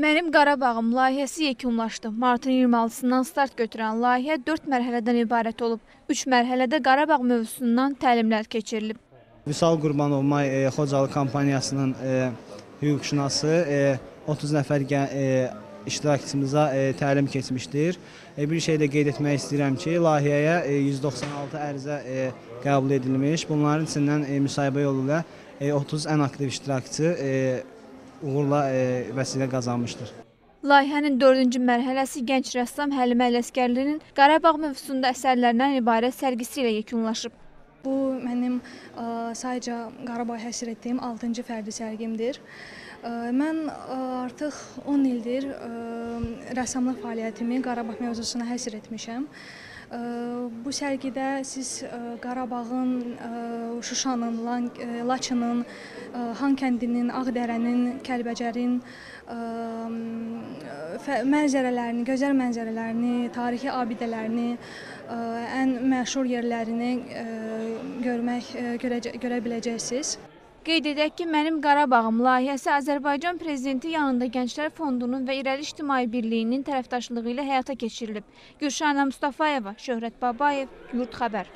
Mənim Qarabağım layihəsi yekunlaşdı. Martın 26-sından start götürən layihə 4 mərhələdən ibarət olub. 3 mərhələdə Qarabağ mövzusundan təlimlər keçirilib. Vüsal Qurbanov May e, Xocalı kompaniyasının e, hüquqşünası e, 30 nəfər e, iştirakçımıza e, təlim keçmişdir. E, bir şey də qeyd etmək istəyirəm ki, layihəyə e, 196 ərizə e, qəbul edilmiş. Bunların içindən e, müsahibə yolu ilə e, 30 ən aktiv iştirakçı e, uğurla e, vəsilə qazanmışdır. Layihənin 4-cü mərhələsi gənc rəssam Həlimə Ələsgərlinin Qarabağ mövzusunda əsərlərindən ibarət sərgisi ilə yekunlaşıb. Bu mənim ə, sadəcə Qarabağa həsr etdiyim 6-cı fərdi sərgimdir. Ə, Mən ə, artıq 10 ildir rəssamlıq fəaliyyətimi Qarabağ mövzusuna həsr etmişəm. Bu sərgidə siz Qarabağın, Şuşanın, Laçının, ə, Xankəndinin, Ağdərənin, Kəlbəcərin mənzərələrini, gözəl mənzərələrini, tarixi abidələrini, ə, ən məşhur yerlərini ə, görmək, görəcə, görə biləcəksiniz. Qeyd edək ki, Mənim Qarabağım layihəsi Azərbaycan Prezidenti yanında Gənclər Fondunun və İrəli İctimai Birliyinin tərəfdaşlığı ilə həyata keçirilib. Gülşənə Mustafayeva, Şöhrət Babayev, Yurt Xəbər.